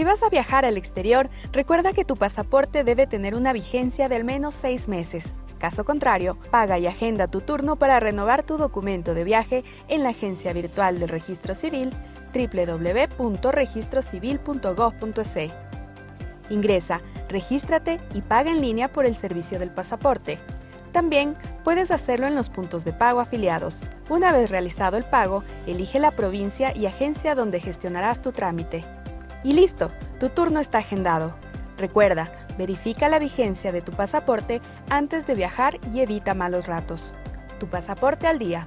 Si vas a viajar al exterior, recuerda que tu pasaporte debe tener una vigencia de al menos seis meses. Caso contrario, paga y agenda tu turno para renovar tu documento de viaje en la agencia virtual del registro civil www.registrocivil.gov.es. Ingresa, regístrate y paga en línea por el servicio del pasaporte. También puedes hacerlo en los puntos de pago afiliados. Una vez realizado el pago, elige la provincia y agencia donde gestionarás tu trámite. Y listo, tu turno está agendado. Recuerda, verifica la vigencia de tu pasaporte antes de viajar y evita malos ratos. Tu pasaporte al día.